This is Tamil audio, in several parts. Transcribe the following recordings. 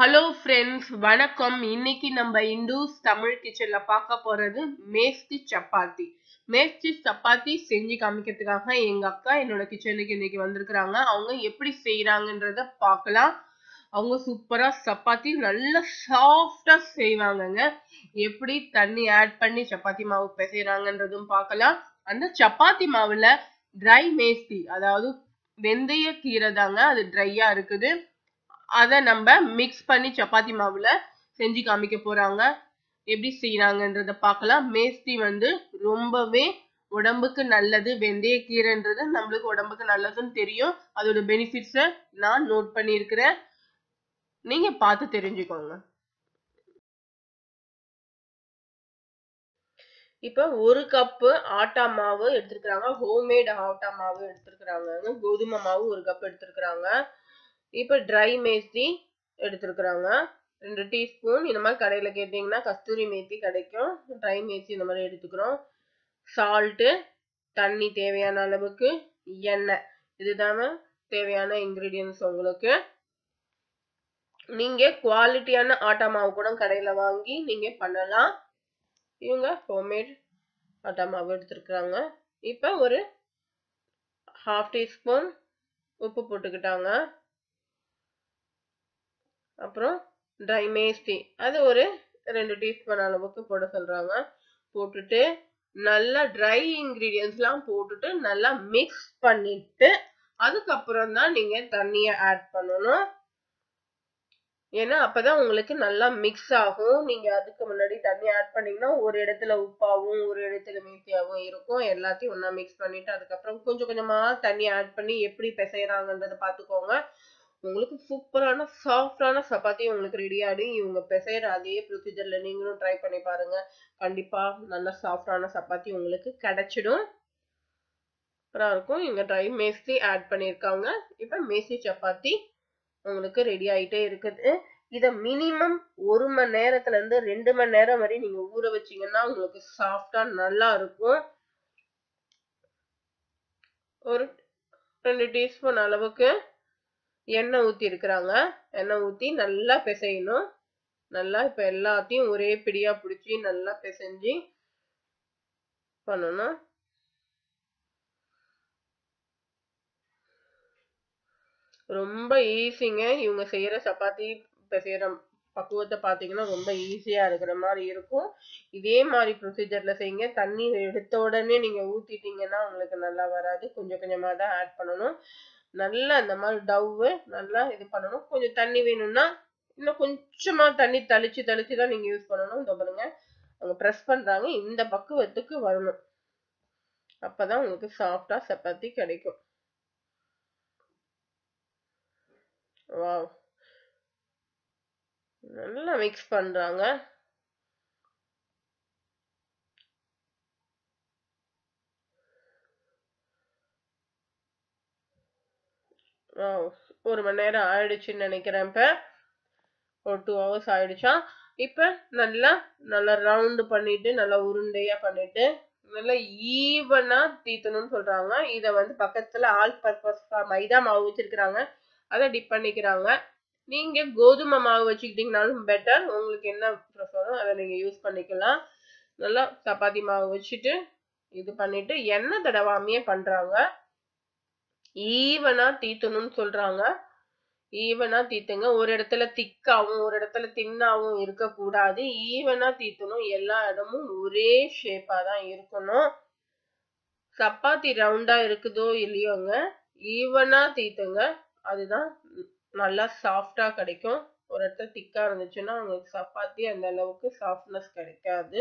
ஹலோ ஃப்ரெண்ட்ஸ் வணக்கம். இன்னைக்கு நம்ம இண்டூஸ் தமிழ் கிச்சன்ல பார்க்க போறது மேஸ்தி சப்பாத்தி. மேஸ்தி சப்பாத்தி செஞ்சு காமிக்கிறதுக்காக எங்க அக்கா என்னோட கிச்சனுக்கு இன்னைக்கு வந்திருக்கிறாங்க. அவங்க எப்படி செய்யறாங்கன்றத பார்க்கலாம். அவங்க சூப்பரா சப்பாத்தி நல்ல சாஃப்டா செய்வாங்கங்க. எப்படி தண்ணி ஆட் பண்ணி சப்பாத்தி மாவு பிசைறாங்கன்றதும் பார்க்கலாம். அந்த சப்பாத்தி மாவுல ட்ரை மேஸ்தி அதாவது வெந்தய கீரை தாங்க அது ட்ரையா இருக்குது. அதை நம்ம மிக்ஸ் பண்ணி சப்பாத்தி மாவுல செஞ்சு காமிக்க போறாங்க. எப்படி செய்யறாங்கன்றத பார்க்கலாம். மேஸ்தி வந்து ரொம்பவே உடம்புக்கு நல்லது. வெந்தயக்கீரைன்றது நம்மளுக்கு உடம்புக்கு நல்லதுன்னு தெரியும். அதோட பெனிஃபிட்ஸை நான் நோட் பண்ணியிருக்கிறேன். நீங்க பார்த்து தெரிஞ்சுக்கோங்க. இப்போ ஒரு கப்பு ஆட்டா மாவு எடுத்துருக்குறாங்க. ஹோம்மேட் ஆட்டா மாவு எடுத்துருக்குறாங்க. கோதுமை மாவு ஒரு கப் எடுத்துருக்குறாங்க. இப்போ ட்ரை மேத்தி எடுத்துருக்குறாங்க. ரெண்டு டீஸ்பூன் இந்த மாதிரி கடையில் கேட்டிங்கன்னா கஸ்தூரி மேத்தி கிடைக்கும். ட்ரை மேத்தி இந்த மாதிரி எடுத்துக்கிறோம். சால்ட்டு தண்ணி தேவையான அளவுக்கு எண்ணெய். இதுதாங்க தேவையான இன்க்ரீடியன்ஸ் உங்களுக்கு. நீங்கள் குவாலிட்டியான ஆட்டா மாவு கூட கடையில் வாங்கி நீங்கள் பண்ணலாம். இவங்க ஹோம்மேட் ஆட்டா மாவு எடுத்துருக்குறாங்க. இப்போ ஒரு ஹாஃப் டீஸ்பூன் உப்பு போட்டுக்கிட்டாங்க. அப்புறம் ட்ரை மேஸ்தி அது ஒரு ரெண்டு டீஸ்பூன் அளவுக்கு போட சொல்கிறாங்க போட்டுட்டு நல்லா ட்ரை இன்க்ரீடியன்ஸ்லாம் போட்டுட்டு நல்லா மிக்ஸ் பண்ணிட்டு அதுக்கப்புறம் தான் நீங்கள் தண்ணியை ஆட் பண்ணணும். ஏன்னா அப்பதான் உங்களுக்கு நல்லா மிக்ஸ் ஆகும். நீங்க அதுக்கு முன்னாடி தண்ணி ஆட் பண்ணீங்கன்னா ஒரு இடத்துல உப்பாவும் ஒரு இடத்துல மீத்தியாவும் இருக்கும். எல்லாத்தையும் ஒன்னா மிக்ஸ் பண்ணிட்டு அதுக்கப்புறம் கொஞ்சம் கொஞ்சமா தண்ணி ஆட் பண்ணி எப்படி பிசைறாங்கன்றத பாத்துக்கோங்க உங்களுக்கு சூப்பரான சாஃப்டான சப்பாத்தி உங்களுக்கு ரெடி ஆகிடும் இவங்க பிசைற அதே ப்ரொசீஜரில் நீங்களும் ட்ரை பண்ணி பாருங்கள் கண்டிப்பாக நல்ல சாஃப்டான சப்பாத்தி உங்களுக்கு கிடைச்சிடும். சூப்பராக இருக்கும். இங்கே ட்ரை மேஸ்தி ஆட் பண்ணியிருக்காங்க. இப்போ மேஸ்தி சப்பாத்தி உங்களுக்கு ரெடி ஆகிட்டே இருக்குது. இதை மினிமம் ஒரு மணி நேரத்துலேருந்து ரெண்டு மணி நேரம் வரை நீங்கள் ஊற வச்சீங்கன்னா உங்களுக்கு சாஃப்டாக நல்லா இருக்கும். ஒரு ரெண்டு டீஸ்பூன் அளவுக்கு எண்ணெய் ஊத்தி இருக்கிறாங்க. எண்ணெய் ஊத்தி நல்லா பிசையணும். நல்லா இப்ப எல்லாத்தையும் ஒரே பிடியா பிடிச்சி நல்லா பிசைஞ்சு பண்ணணும். ரொம்ப ஈஸிங்க. இவங்க செய்யற சப்பாத்தி செய்யற பக்குவத்தை பார்த்தீங்கன்னா ரொம்ப ஈஸியா இருக்கிற மாதிரி இருக்கும். இதே மாதிரி ப்ரொசீஜர்ல செய்யுங்க. தண்ணி எடுத்த உடனே நீங்க ஊத்திட்டீங்கன்னா உங்களுக்கு நல்லா வராது. கொஞ்சம் கொஞ்சமா தான் ஆட் பண்ணணும். நல்லா இந்த மாதிரி டவ்வு நல்லா இது பண்ணணும். கொஞ்சம் தண்ணி வேணும்னா இன்னும் கொஞ்சமா தண்ணி தளிச்சு தளிச்சு தான் நீங்க யூஸ் பண்ணணும். இந்த பாருங்க. அவங்க ப்ரெஸ் பண்றாங்க. இந்த பக்குவத்துக்கு வரணும். அப்பதான் உங்களுக்கு சாஃப்டா சப்பாத்தி கிடைக்கும். வாவ் நல்லா மிக்ஸ் பண்றாங்க. ஒரு மணி நேரம் ஆயிடுச்சுன்னு நினைக்கிறேன் இப்ப. ஒரு டூ ஹவர்ஸ் ஆயிடுச்சா? இப்ப நல்லா நல்லா ரவுண்டு பண்ணிட்டு நல்லா உருண்டையா பண்ணிட்டு நல்லா ஈவனா தீத்தணும்னு சொல்றாங்க. இதை வந்து பக்கத்துல ஆல் பர்பஸ் மைதா மாவு வச்சிருக்கிறாங்க. அதை டிப் பண்ணிக்கிறாங்க. நீங்க கோதுமை மாவு வச்சுக்கிட்டீங்கனாலும் பெட்டர் உங்களுக்கு என்ன ப்ரிஃபரோ அதை நீங்க யூஸ் பண்ணிக்கலாம். நல்லா சப்பாத்தி மாவு வச்சுட்டு இது பண்ணிட்டு எண்ணெய் தடவாமையே பண்றாங்க. ஈவனா தீத்தணும்னு சொல்றாங்க. ஈவனா தீத்துங்க. ஒரு இடத்துல திக்காவும் ஒரு இடத்துல தின்னாவும் இருக்கக்கூடாது. ஈவனா தீத்தணும். எல்லா இடமும் ஒரே ஷேப்பா தான் இருக்கணும். சப்பாத்தி ரவுண்டா இருக்குதோ இல்லையோங்க. ஈவனா தீத்துங்க. அதுதான் நல்லா சாஃப்டா கிடைக்கும். ஒரு இடத்துல திக்கா இருந்துச்சுன்னா உங்களுக்கு சப்பாத்தி அந்த அளவுக்கு சாஃப்ட்னஸ் கிடைக்காது.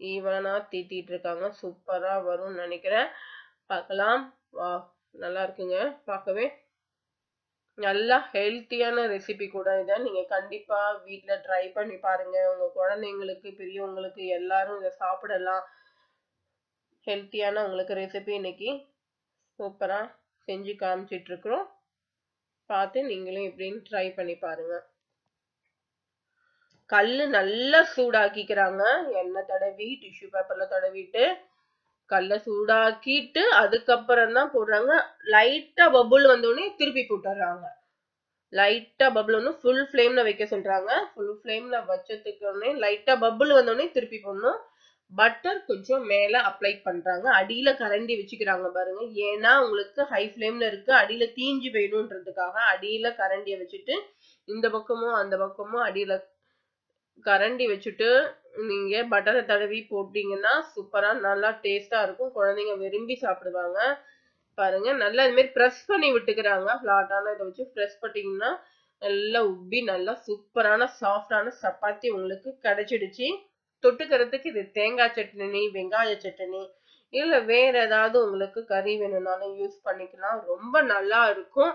ஈவனா தீத்திட்டு இருக்காங்க. சூப்பரா வரும்னு நினைக்கிறேன். பார்க்கலாம். வா. நல்லா இருக்குங்க பார்க்கவே. நல்லா ஹெல்த்தியான ரெசிபி கூட இதை நீங்க கண்டிப்பா வீட்ல ட்ரை பண்ணி பாருங்க. உங்க குழந்தைங்களுக்கு பெரியவங்களுக்கு எல்லாரும் இதை சாப்பிடலாம். ஹெல்த்தியான உங்களுக்கு ரெசிபி இன்னைக்கு சூப்பரா செஞ்சு காமிச்சிட்டு இருக்கிறோம். பார்த்து நீங்களும் எப்படின்னு ட்ரை பண்ணி பாருங்க. கல்லு நல்லா சூடாக்கிக்கிறாங்க. எண்ணெய் தடவி டிஷ்யூ பேப்பர்ல தடவிட்டு கல்லை சூடாக்கிட்டு அதுக்கப்புறம் தான் போடுறாங்க லைட்டா பபுள் வந்தோடனே திருப்பி போட்டுறாங்க. லைட்டா பபுள் வந்து ஃபுல் ஃப்ளேம்ல வைக்க சொல்றாங்க. ஃபுல் ஃப்ளேம்ல வச்சதுக்கு உடனே லைட்டா பபுள் வந்தோடனே திருப்பி போடணும். பட்டர் கொஞ்சம் மேல அப்ளை பண்றாங்க. அடியில கரண்டி வச்சுக்கிறாங்க பாருங்க. ஏன்னா உங்களுக்கு ஹை ஃப்ளேம்ல இருக்கு அடியில தீஞ்சு போயிடும்ன்றதுக்காக அடியில கரண்டியை வச்சுட்டு இந்த பக்கமும் அந்த பக்கமும் அடியில கரண்டி வச்சுட்டு நீங்க பட்டரை தடவி போட்டீங்கன்னா சூப்பரா நல்லா டேஸ்டா இருக்கும். குழந்தைங்க விரும்பி சாப்பிடுவாங்க. பாருங்க நல்லா இது மாதிரி ப்ரெஸ் பண்ணி விட்டுக்கிறாங்க. ஃபிளாட்டான இதை வச்சு ப்ரெஸ் பண்ணிட்டீங்கன்னா நல்லா உப்பி நல்லா சூப்பரான சாஃப்டான சப்பாத்தி உங்களுக்கு கிடைச்சிடுச்சு. தொட்டுக்கிறதுக்கு இது தேங்காய் சட்னி வெங்காய சட்னி இல்ல வேற ஏதாவது உங்களுக்கு கறி வேணும்னாலும் யூஸ் பண்ணிக்கலாம். ரொம்ப நல்லா இருக்கும்.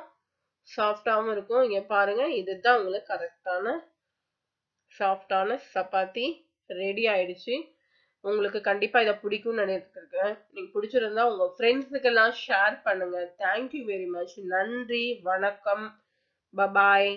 சாஃப்டாகவும் இருக்கும். இங்க பாருங்க இதுதான் உங்களுக்கு கரெக்டான சாஃப்டான சப்பாத்தி ரெடி ஆயிடுச்சு. உங்களுக்கு கண்டிப்பாக இதை பிடிக்கும்னு நினைச்சிருக்கேன். நீங்கள் பிடிச்சிருந்தா உங்கள் ஃப்ரெண்ட்ஸுக்கெல்லாம் ஷேர் பண்ணுங்கள் தேங்க்யூ வெரி மச் நன்றி வணக்கம். Bye bye